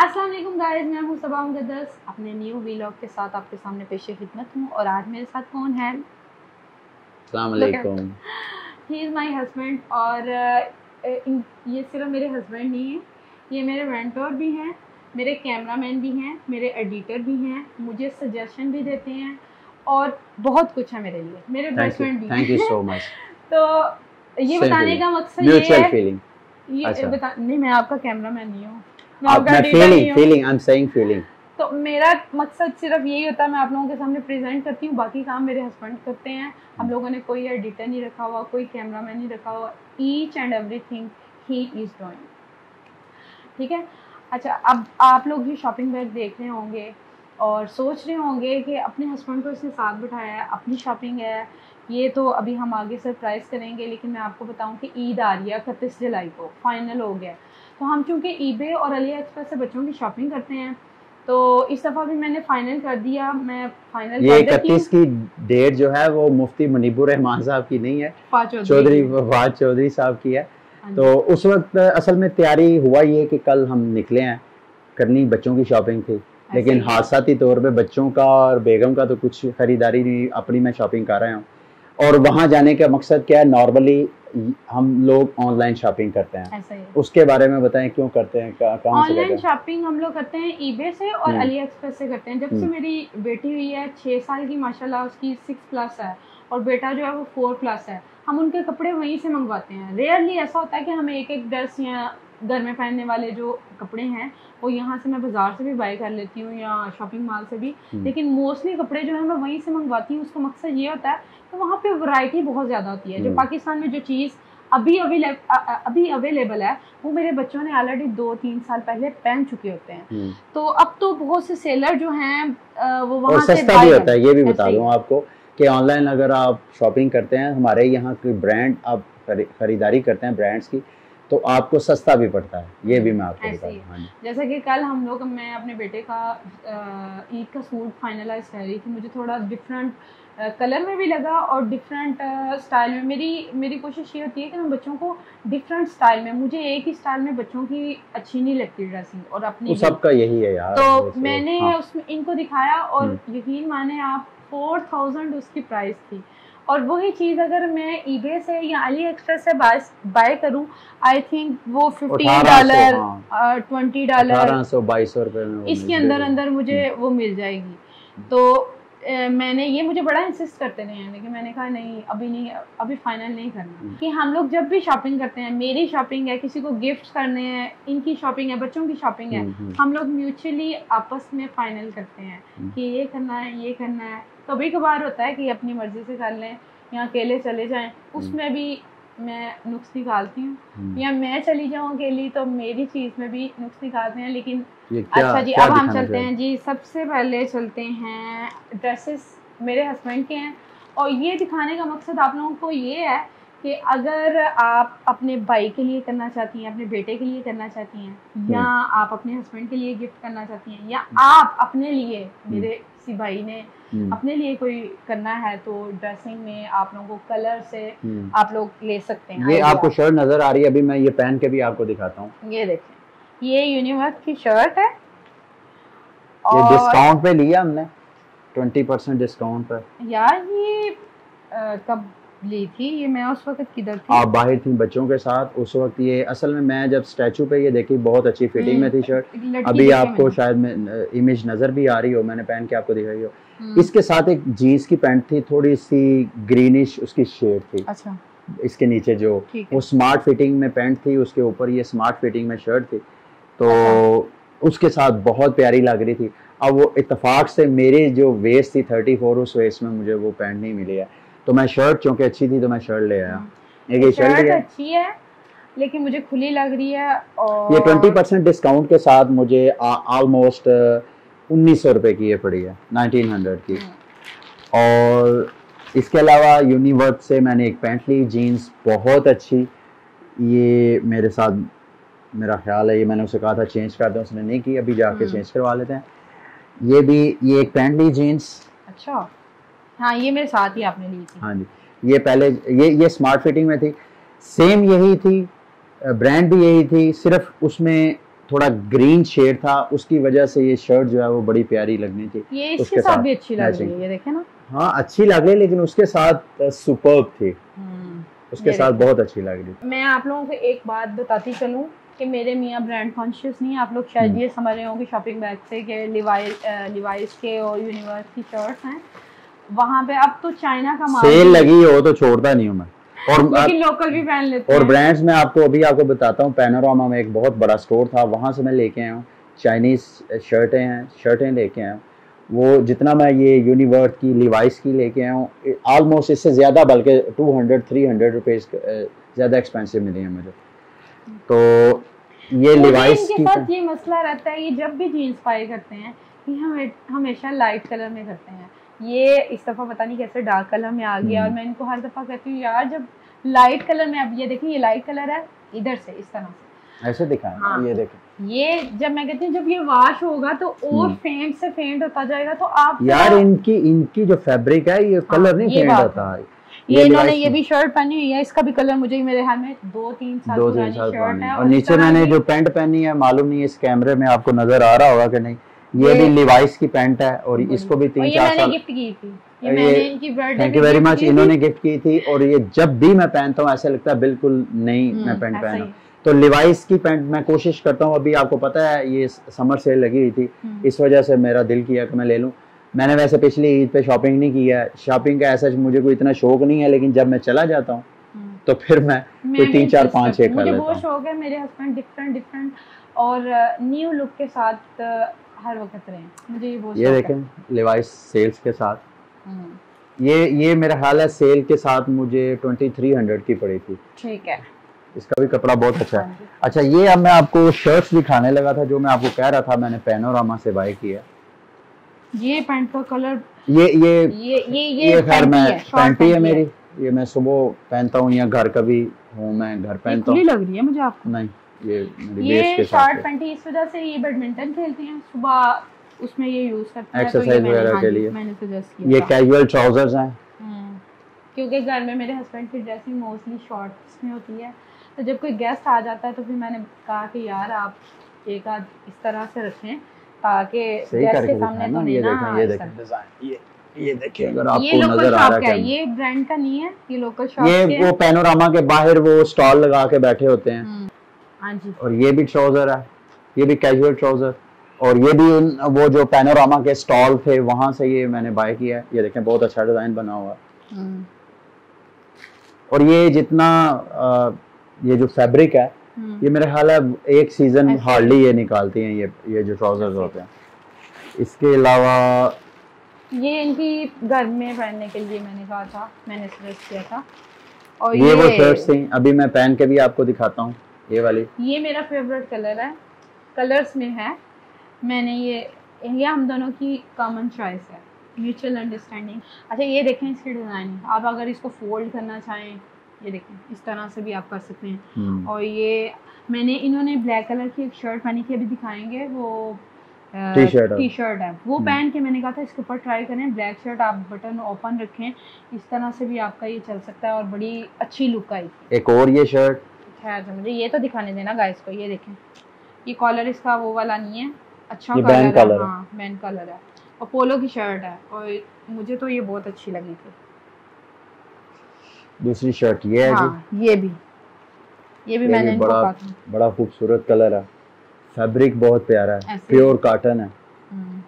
वालेकुम गाइस मैं हूँ सबा मुकद्दस। अपने न्यू व्लॉग के साथ आपके सामने पेश खिदमत हूँ और आज मेरे साथ कौन है? ही इज़ माय हस्बैंड और ये सिर्फ़ मेरे हस्बैंड नहीं है। ये मेरे मेंटोर भी हैं मेरे कैमरामैन भी हैं मेरे एडिटर भी हैं मुझे सजेशन भी देते हैं और बहुत कुछ है मेरे लिए। मेरे बेस्ट फ्रेंड भी। थैंक यू सो मच तो ये बताने. का मकसद ये है ये अच्छा। बता नहीं मैं आपका कैमरामैन नहीं हूँ। Feeling feeling I am saying feeling तो मेरा मकसद सिर्फ़ यही होता है मैं आप लोगों के सामने प्रेजेंट करती हूँ बाकी काम मेरे हस्बैंड करते हैं। हम लोगों ने कोई एडिटर नहीं रखा हुआ कोई कैमरा मैन नहीं रखा हुआ each and everything he is doing ठीक है? अच्छा अब आप लोग भी शॉपिंग बैग देख रहे होंगे और सोच रहे होंगे कि अपने हस्बैंड को इसने साथ बिठाया है अपनी शॉपिंग है। ये तो अभी हम आगे सरप्राइज़ करेंगे लेकिन मैं आपको बताऊँ कि ईद आ रही है इकतीस जुलाई को फाइनल हो गया। तो हम चूँकि ईबे और अली एक्सप्रेस से बच्चों की शॉपिंग करते हैं तो इस दफ़ा भी मैंने फाइनल कर दिया। मैं फाइनल ये इकतीस की डेट जो है वो मुफ्ती मुनीबुर रहमान साहब की नहीं है। चौधरी। फवाद चौधरी साहब की है। हाँ तो उस वक्त असल में तैयारी हुआ ये कि कल हम निकले हैं करनी बच्चों की शॉपिंग थी। लेकिन हादसाती तौर पे बच्चों का और बेगम का तो कुछ खरीदारी नहीं अपनी मैं शॉपिंग कर रहा हूँ। और वहाँ जाने का मकसद क्या है? नॉर्मली हम लोग ऑनलाइन शॉपिंग करते हैं। ऐसा ही उसके बारे में बताएँ क्यों करते हैं ऑनलाइन शॉपिंग हम लोग करते हैं ईबे से और हम्म। अली एक्सप्रेस से करते हैं। जब से हम्म। मेरी बेटी हुई है छः साल की माशाल्लाह उसकी सिक्स प्लस है और बेटा जो है वो फोर प्लस है। हम उनके कपड़े वहीं से मंगवाते हैं। रेयरली ऐसा होता है कि हमें एक एक ड्रेस या घर में पहनने वाले जो कपड़े हैं वो यहाँ से मैं बाज़ार से भी बाई कर लेती हूँ या शॉपिंग मॉल से भी हम्म। लेकिन मोस्टली कपड़े जो है मैं वहीं से मंगवाती हूँ उसका मकसद ये होता है कि वहाँ पे वैरायटी बहुत ज़्यादा होती है जो हम्म। पाकिस्तान में जो चीज़ अभी अवेलेबल अभी अवेलेबल है वो मेरे बच्चों ने ऑलरेडी दो तीन साल पहले पहन चुके होते हैं हम्म। तो अब तो बहुत से सेलर जो हैं वो वहाँ से सस्ता भी होता है ये भी बता। दूँ आपको कि ऑनलाइन अगर आप शॉपिंग करते हैं हमारे यहाँ की ब्रांड आप खरीदारी करते हैं ब्रांड्स की तो आपको सस्ता भी पड़ता है ये भी मैं आपको बता ही। जैसा कि कल हम लोग मैं अपने बेटे का ईद का सूट फाइनलाइज कर रही थी मुझे थोड़ा डिफरेंट कलर में भी लगा और डिफरेंट स्टाइल में मेरी मेरी कोशिश ये होती है कि मैं बच्चों को डिफरेंट स्टाइल में मुझे एक ही स्टाइल में बच्चों की अच्छी नहीं लगती ड्रेसिंग और अपनी सबका यही है यार तो मैंने हाँ। उसमें इनको दिखाया और हम्म। यकीन माने आप फोर थाउज़ेंड उसकी प्राइस थी और वही चीज़ अगर मैं ईबे से या अली एक्सप्रेस से बाय करूँ आई थिंक वो फिफ्टीन डॉलर। ट्वेंटी डॉलर इसके अंदर अंदर मुझे वो मिल जाएगी। तो मैंने ये मुझे बड़ा इंसिस्ट करते रहे हैं लेकिन मैंने कहा नहीं अभी नहीं अभी फाइनल नहीं करना हम्म। कि हम लोग जब भी शॉपिंग करते हैं मेरी शॉपिंग है किसी को गिफ्ट करने हैं इनकी शॉपिंग है बच्चों की शॉपिंग है हम्म, हम्म। हम लोग म्यूचुअली आपस में फाइनल करते हैं। कि ये करना है ये करना है कभी कभार होता है कि अपनी मर्ज़ी से कर लें या अकेले चले जाएँ उसमें भी मैं नुक्स निकालती हूँ। हम्म। या मैं चली जाऊँ अकेली तो मेरी चीज़ में भी नुक्स निकालते हैं लेकिन क्या अच्छा जी क्या अब हम चलते हैं जी सबसे पहले चलते हैं ड्रेसेस मेरे हस्बैंड के हैं। और ये दिखाने का मकसद आप लोगों को ये है कि अगर आप अपने भाई के लिए करना चाहती हैं अपने बेटे के लिए करना चाहती हैं या आप अपने हस्बैंड के लिए गिफ्ट करना चाहती हैं या आप अपने लिए मेरे किसी भाई ने हम्म, अपने लिए कोई करना है तो ड्रेसिंग में आप लोगों को कलर से हम्म। आप लोग ले सकते हैं ये। आपको शर्ट नज़र आ रही है अभी मैं ये पहन के भी आपको दिखाता हूँ ये देखें ये यूनिवर्स की शर्ट है ये डिस्काउंट पे लिया हमने ट्वेंटी परसेंट डिस्काउंट पर यार ये आ, कब ली थी ये मैं उस वक्त किधर थी? आप बाहर थी बच्चों के साथ उस वक्त ये असल में मैं जब स्टैचू पे ये देखी बहुत अच्छी फिटिंग में थी शर्ट अभी आपको शायद इमेज नज़र भी आ रही हो मैंने पहन के आपको दिखाई हो। हम्म, इसके साथ एक जीन्स की पैंट थी थोड़ी सी ग्रीनिश उसकी शेड थी। अच्छा। इसके नीचे जो वो स्मार्ट फिटिंग में पैंट थी उसके ऊपर ये स्मार्ट फिटिंग में शर्ट थी। तो अच्छा। उसके साथ बहुत प्यारी लग रही थी। अब वो इतफाक से मेरी जो वेस्ट थी थर्टी फोर उस वेस्ट में मुझे वो पैंट नहीं मिली है। तो मैं शर्ट चूँकि अच्छी थी तो मैं शर्ट ले आया। एक ये शर्ट शर्ट अच्छी है लेकिन मुझे खुली लग रही है और ये ट्वेंटी परसेंट डिस्काउंट के साथ मुझे ऑलमोस्ट उन्नीस सौ रुपये की ये पड़ी है नाइनटीन हंड्रेड की। हम्म, और इसके अलावा यूनिवर्क से मैंने एक पैंट ली जीन्स बहुत अच्छी। ये मेरे साथ मेरा ख्याल है ये मैंने उसे कहा था चेंज कर दो उसने नहीं की अभी जाके हम्म। चेंज करवा लेते हैं। ये भी ये एक पैंट ली जीन्स अच्छा। हाँ ये मेरे साथ ही आपने ली थी। हाँ जी ये पहले ये ये स्मार्ट फिटिंग में थी। सेम यही थी ब्रांड भी यही थी सिर्फ़ उसमें थोड़ा ग्रीन शेड था उसकी वजह से ये शर्ट जो है वो बड़ी प्यारी लगनी थी। ये इसके साथ साथ भी अच्छी लग रही है ये देखे ना। हाँ अच्छी लग रही लेकिन उसके साथ सुपर्ब थी। हम्म, उसके साथ बहुत अच्छी लग रही मैं आप लोगों को एक बात बताती चलूँ कि मेरे मियाँ ब्रांड कॉन्शियस नहीं है। आप लोग शायद हम्म। ये समझ रहे होंगे शॉपिंग बैग से कि लिवाइस के और यूनिवर्स की शर्ट्स हैं। वहाँ पे अब तो चाइना का माल सेल लगी हो तो छोड़ता नहीं हूँ मैं। और लेकिन लोकल भी पहन लेते और ब्रांड्स में आपको अभी आपको बताता हूँ पैनोरामा में एक बहुत बड़ा स्टोर था वहाँ से मैं लेके आया हूँ। चाइनीज़ शर्टें हैं शर्टें लेके आया हूँ। वो जितना मैं ये यूनिवर्स की लिवाइस की लेके आया हूँ ऑलमोस्ट इससे ज़्यादा बल्कि two hundred three hundred rupees ज़्यादा एक्सपेंसिव मिली है मुझे। तो ये लिवाइस इनके की साथ ये मसला रहता है ये जब भी जीन्स बाय करते हैं ये हमें हमेशा लाइट कलर में करते हैं। ये इस दफ़ा पता नहीं कैसे डार्क कलर में आ गया और हम्म। मैं इनको हर दफ़ा कहती हूँ यार जब लाइट कलर में अब ये देखें ये लाइट कलर है इधर से इस तरह से। ऐसे दिखाएँ हाँ। ये देखें। ये जब मैं कहती हूँ जब ये वॉश होगा तो और हम्म। फेंट से फेंट होता जाएगा तो आप यार इनकी इनकी जो फैब्रिक है ये कलर नहीं हाँ, फेंड बात होता। है। ये इन्होंने ये भी शर्ट पहनी हुई है इसका भी कलर मुझे मेरे हाल में दो तीन साल दो तीन साल शर्ट पुरानी। है और नीचे मैंने जो पैंट पहनी है मालूम नहीं इस कैमरे में आपको नज़र आ रहा होगा कि नहीं। ये भी लिवाइस की पैंट है और इसको भी तीन चार साल गिफ्ट की थी। थैंक यू वेरी मच इन्होंने गिफ्ट की थी और ये जब भी मैं पहनता हूँ ऐसा लगता है बिल्कुल नहीं हम्म, मैं पैंट पहना तो लिवाइस की पैंट मैं कोशिश करता हूँ अभी आपको पता है ये समर सेल लगी हुई थी। हम्म। इस वजह से मेरा दिल किया कि मैं ले लूँ। मैंने वैसे पिछली ईद पे शॉपिंग नहीं की है। शॉपिंग का ऐसा मुझे कोई इतना शौक नहीं है लेकिन जब मैं चला जाता हूँ हम्म। तो फिर मैं कोई तीन चार पाँच छः कर मुझे लेता बहुत हूँ। शौक है मेरे हस्बैंड डिफरेंट डिफरेंट और न्यू लुक के साथ हर वक्त रहे। मुझे ये बहुत ये देखें लिवाइस सेल्स के साथ। हम्म, ये ये मेरा हाल है सेल के साथ मुझे ट्वेंटी थ्री हंड्रेड की पड़ी थी। ठीक है। इसका भी कपड़ा बहुत अच्छा है। हाँ अच्छा ये अब मैं आपको शर्ट्स दिखाने लगा था जो मैं आपको कह रहा था मैंने पैनोरामा से बाय किया ये पैंट का कलर ये ये ये ये ये, ये खैर पैंटी मैं है, पैंटी है मेरी। ये मैं सुबह पहनता हूँ या घर कभी हूँ मैं घर पहनता हूँ। लग रही है मुझे आपको? नहीं। ये ये शॉर्ट पैंटी इस वजह से ये बैडमिंटन खेलती हैं। सुबह उसमें ये यूज़ करते हैं तो ये Exercise मैंने- वगैरह हाँ के लिए। मैंने सजेस्ट ये किया था। कैजुअल ट्राउजर्स हैं। हम्म, क्योंकि घर में मेरे हस्बैंड की ड्रेसिंग मोस्टली शॉर्ट्स में होती है। तो जब कोई गेस्ट आ जाता है तो फिर मैंने कहा कि यार आप एक आध इस तरह से रखें ताकि गेस्ट के सामने तो ये नहीं ना ये देखें। डिज़ाइन ये ये देखिए अगर आपको नज़र आ रहा है ये ब्रांड का नहीं है ये लोकल शॉप ये वो। पैनोरामा के बाहर वो स्टॉल लगा के बैठे होते हैं। हम्म, हाँ जी। और ये भी ट्राउज़र है ये भी कैजुअल ट्राउज़र और ये भी उन वो जो पैनोरामा के स्टॉल थे वहाँ से ये मैंने बाय किया है। ये देखें बहुत अच्छा डिज़ाइन बना हुआ है। हम्म, और ये जितना अ, ये जो फैब्रिक है हम्म। ये मेरे ख्याल है एक सीज़न हार्डली ये निकालती हैं ये ये जो ट्राउजर्स होते हैं। इसके अलावा ये इनकी घर में पहनने के लिए मैंने कहा था मैंने सजेस्ट किया था। और ये वो शर्ट्स थी अभी मैं पहन के भी आपको दिखाता हूँ। ये वाली। ये मेरा फेवरेट कलर है। कलर्स में है। मैंने ये ये हम दोनों की कॉमन चॉइस है। म्यूचुअल अंडरस्टैंडिंग अच्छा ये देखें इसकी डिज़ाइन आप अगर इसको फोल्ड करना चाहें ये देखें। इस तरह से भी आप कर सकते हैं। हम्म, और ये मैंने इन्होंने ब्लैक कलर की एक शर्ट पहनी थी अभी दिखाएँगे। वो टी शर्ट है। वो हम्म। पहन के मैंने कहा था इसके ऊपर ट्राई करें। ब्लैक शर्ट आप बटन ओपन रखें। इस तरह से भी आपका ये चल सकता है और बड़ी अच्छी लुक आई थी एक और ये शर्ट खैर मुझे ये तो दिखाने देना गाइस को ये देखें। ये कॉलर इसका वो वाला नहीं है। अच्छा कलर है। हाँ। बैन कलर है। और पोलो की शर्ट है। और मुझे तो ये बहुत अच्छी लगी थी। दूसरी शर्ट ये है जी। हाँ ये भी। ये भी ये मैंने भी बड़ा बड़ा खूबसूरत कलर है। फैब्रिक बहुत प्यारा है। प्योर कॉटन है। हम्म।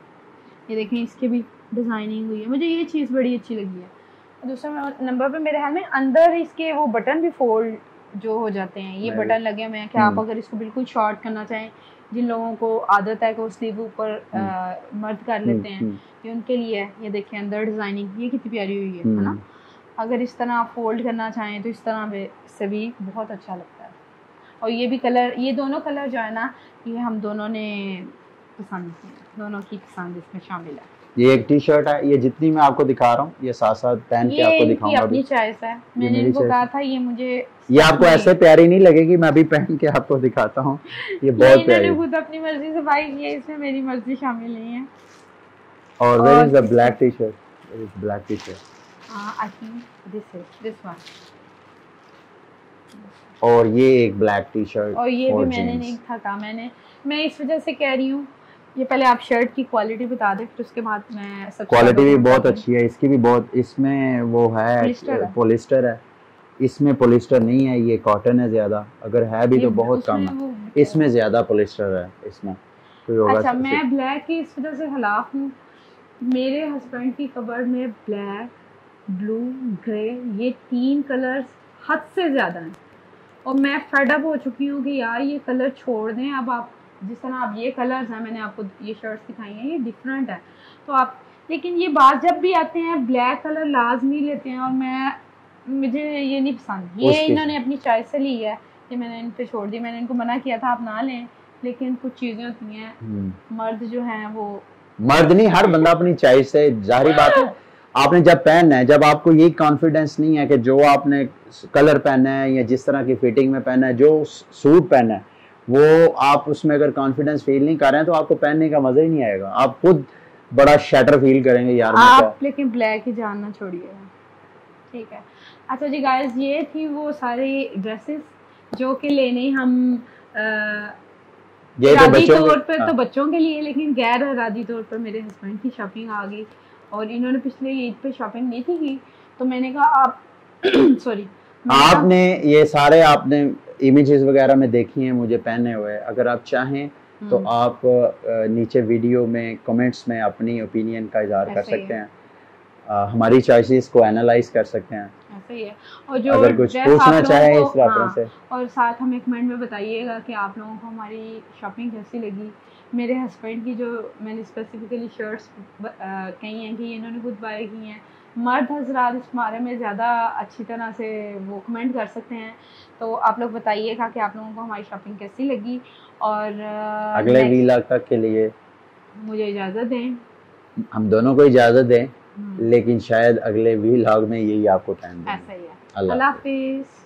ये देखें इसकी भी डिज़ाइनिंग हुई है। मुझे ये चीज़ बड़ी अच्छी लगी है। दूसरा नंबर पे मेरे हाल में अंदर इसके वो बटन भी फोल्ड जो हो जाते हैं ये बटन लगे हुए हैं कि आप हम्म। अगर इसको बिल्कुल शॉर्ट करना चाहें जिन लोगों को आदत है कि वो स्लीव ऊपर मर्द कर लेते हैं हम्म, ये उनके लिए है। ये देखिए अंदर डिज़ाइनिंग ये कितनी प्यारी हुई है है ना? अगर इस तरह आप फोल्ड करना चाहें तो इस तरह से भी बहुत अच्छा लगता है। और ये भी कलर ये दोनों कलर जो है ना ये हम दोनों ने पसंद दोनों की पसंद इसमें शामिल है। ये एक टी शर्ट है ये जितनी मैं आपको दिखा रहा हूँ ये साथ साथ पहन के आपको दिखाऊँगा अपनी चॉइस है। मैंने इनको कहा था ये मुझे ये आपको। ऐसे प्यारी नहीं लगेगी मैं अभी पहन के आपको दिखाता हूँ। ये ये बहुत प्यारी है। खुद अपनी मर्ज़ी से बाई की है इसमें मेरी मर्ज़ी शामिल नहीं है। और where is the black T shirt is black T shirt हाँ I think this is this one और ये एक ब्लैक टी शर्ट और ये भी मैंने नहीं था मैंने मैं इस वजह से कह रही हूँ ये पहले आप शर्ट की क्वालिटी बता दें फिर उसके बाद मैं क्वालिटी भी बहुत अच्छी है इसकी भी बहुत इसमें वो है पॉलिस्टर है। इसमें पॉलिस्टर नहीं है ये कॉटन है ज़्यादा। अगर है भी तो बहुत कम है। इसमें ज़्यादा पॉलिस्टर है इसमें। कोई होगा अच्छा तो- मैं ब्लैक की इस वजह से खिलाफ हूँ। मेरे हस्बैंड की कबर में ब्लैक ब्लू ग्रे ये तीन कलर्स हद से ज़्यादा हैं। और मैं फेडअप हो चुकी हूँ कि यार ये कलर छोड़ दें अब आप जिस तरह आप ये कलर्स हैं मैंने आपको ये शर्ट्स दिखाई हैं ये डिफरेंट है। तो आप लेकिन ये बात जब भी आते हैं ब्लैक कलर लाजमी लेते हैं और मैं मुझे ये नहीं पसंद। ये इन्होंने अपनी चॉइस से ली है कि मैंने इन पे छोड़ दी। मैंने इनको मना किया था आप ना लें लेकिन कुछ चीज़ें होती हैं। हम्म। मर्द जो हैं वो मर्द नहीं हर बंदा अपनी चॉइस से ज़ाहिर बात है आपने जब पहनना है जब आपको ये कॉन्फिडेंस नहीं है कि जो आपने कलर पहना है या जिस तरह की फिटिंग में पहना है जो सूट पहना है वो आप उसमें अगर कॉन्फिडेंस फील नहीं कर रहे हैं तो आपको पहनने का मज़ा ही नहीं आएगा। आप खुद बड़ा शटर फील करेंगे यार आप लेकिन ब्लैक ही जानना छोड़िए। ठीक है। अच्छा जी गाइस ये थी वो सारी ड्रेसेस जो कि लेने हम अ, ये तो बच्चों तौर के- पर तो हाँ, बच्चों के लिए लेकिन गैर इरादी तौर पर मेरे हस्बैंड की शॉपिंग आ गई। और इन्होंने पिछले ईद पे शॉपिंग नहीं थी की तो मैंने कहा आप सॉरी आपने ये सारे आपने इमेजेस वगैरह में देखी हैं मुझे पहने हुए अगर आप चाहें तो हम्म। आप नीचे वीडियो में कमेंट्स में अपनी ओपिनियन का इजहार कर सकते हैं। आ, हमारी चॉइसेस को एनालाइज कर सकते हैं। है और जो अगर कुछ पूछना चाहें इस हाँ, से। और साथ हमें कमेंट में बताइएगा कि आप लोगों को हमारी शॉपिंग कैसी लगी। मेरे हस्बैंड की जो मैंने स्पेसिफिकली शर्ट्स कही हैं कि इन्होंने खुद बाय की हैं। मर्द हजरात इस बारे में ज़्यादा अच्छी तरह से वो कमेंट कर सकते हैं। तो आप लोग बताइएगा कि आप लोगों को हमारी शॉपिंग कैसी लगी और अगले तक के लिए। मुझे इजाज़त दें। हम दोनों को इजाज़त दें हम्म, लेकिन शायद अगले वीलॉग में यही आपको दें ऐसा ही है। अल्लाह हाफिज़।